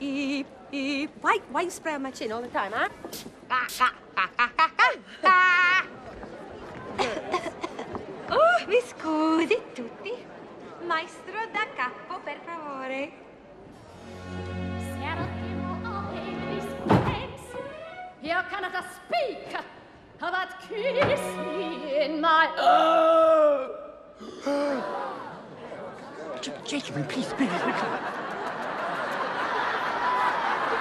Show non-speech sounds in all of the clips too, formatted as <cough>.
E, e, why, why you spray on my chin all the time, huh? oh, mi scusi tutti. Maestro da capo, per favore. Here cannot speak about kiss me in my <gasps> Gentlemen, please, please, please.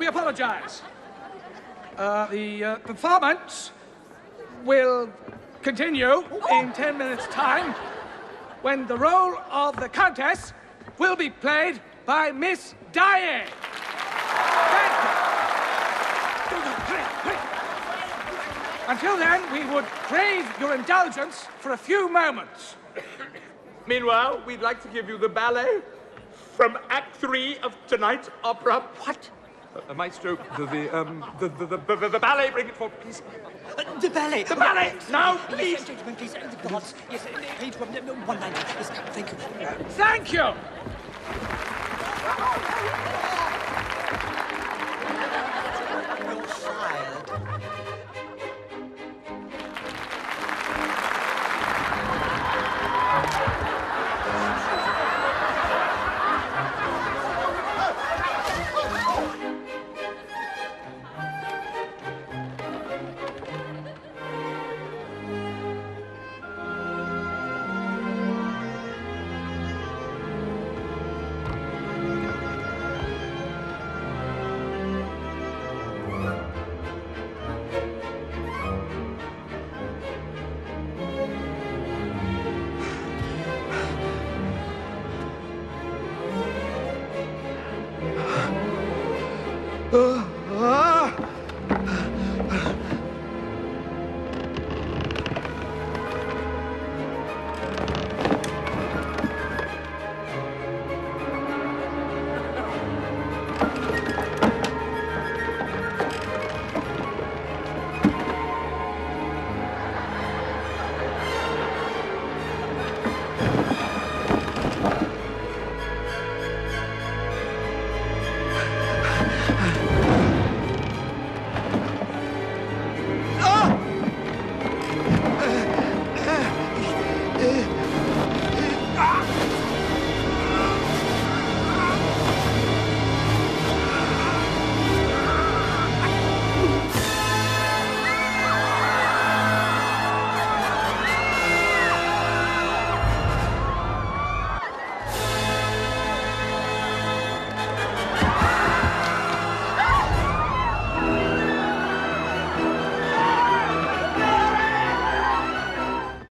we apologize. Uh, the uh, performance will continue in 10 minutes' time when the role of the Countess will be played by Miss Daaé. Thank you. Until then, we would crave your indulgence for a few moments. Meanwhile, we'd like to give you the ballet from Act Three of tonight's opera. What? Uh, Maestro, the the, um, the, the, the, the, the ballet. Bring it forward, please. The ballet. The ballet. Now, please. Yes, gentlemen, please. uh, The gods. Yes, uh, page one, uh, 190. Yes, thank you. Uh, Thank you. You're fired. Ah!